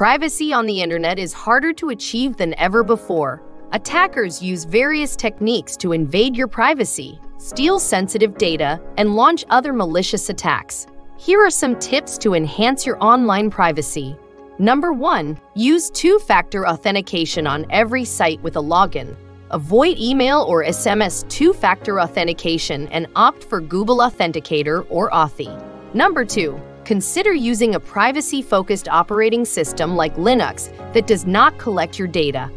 Privacy on the internet is harder to achieve than ever before. Attackers use various techniques to invade your privacy, steal sensitive data, and launch other malicious attacks. Here are some tips to enhance your online privacy. Number 1. Use two-factor authentication on every site with a login. Avoid email or SMS two-factor authentication and opt for Google Authenticator or Authy. Number 2. Consider using a privacy-focused operating system like Linux that does not collect your data.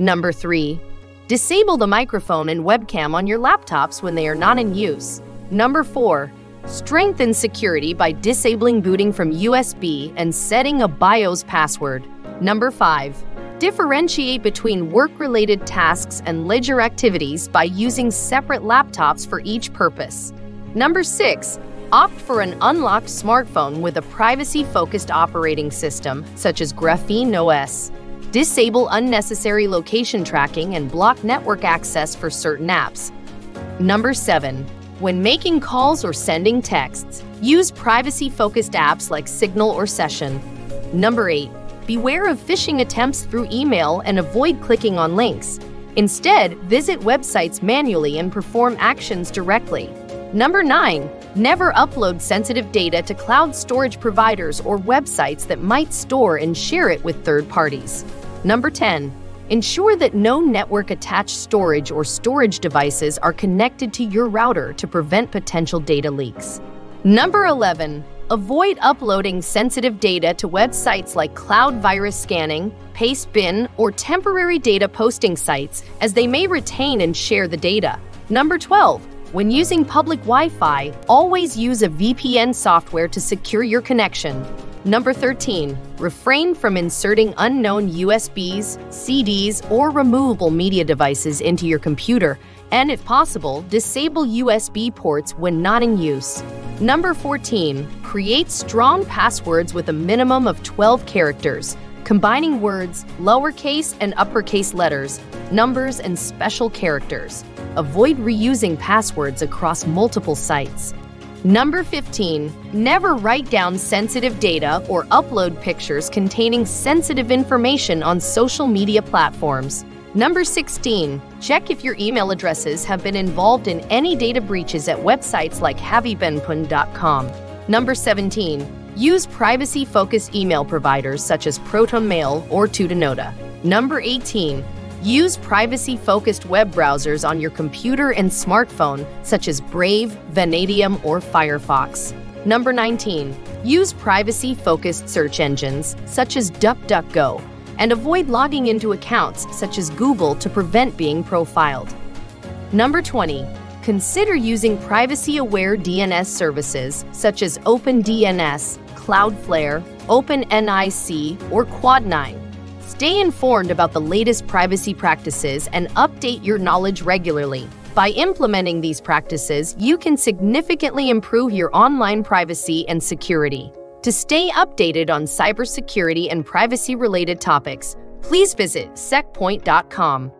Number 3. Disable the microphone and webcam on your laptops when they are not in use. Number 4. Strengthen security by disabling booting from USB and setting a BIOS password. Number 5. Differentiate between work-related tasks and leisure activities by using separate laptops for each purpose. Number 6. Opt for an unlocked smartphone with a privacy-focused operating system, such as Graphene OS. Disable unnecessary location tracking and block network access for certain apps. Number 7. When making calls or sending texts, use privacy-focused apps like Signal or Session. Number 8. Beware of phishing attempts through email and avoid clicking on links. Instead, visit websites manually and perform actions directly. Number 9. Never upload sensitive data to cloud storage providers or websites that might store and share it with third parties. Number 10. Ensure that no network-attached storage or storage devices are connected to your router to prevent potential data leaks. Number 11. Avoid uploading sensitive data to websites like cloud virus scanning, Pastebin, or temporary data posting sites, as they may retain and share the data. Number 12. When using public Wi-Fi, always use a VPN software to secure your connection. Number 13. Refrain from inserting unknown USBs, CDs, or removable media devices into your computer, and if possible, disable USB ports when not in use. Number 14. Create strong passwords with a minimum of 12 characters, combining words, lowercase and uppercase letters, numbers, and special characters. Avoid reusing passwords across multiple sites. Number 15. Never write down sensitive data or upload pictures containing sensitive information on social media platforms. Number 16. Check if your email addresses have been involved in any data breaches at websites like haveibeenpwned.com. Number 17. Use privacy-focused email providers such as ProtonMail or Tutanota. Number 18. Use privacy-focused web browsers on your computer and smartphone, such as Brave, Vanadium, or Firefox. Number 19. Use privacy-focused search engines, such as DuckDuckGo, and avoid logging into accounts such as Google to prevent being profiled. Number 20. Consider using privacy-aware DNS services such as OpenDNS, Cloudflare, OpenNIC, or Quad9 Stay informed about the latest privacy practices and update your knowledge regularly. By implementing these practices, you can significantly improve your online privacy and security. To stay updated on cybersecurity and privacy-related topics, please visit secpoint.com.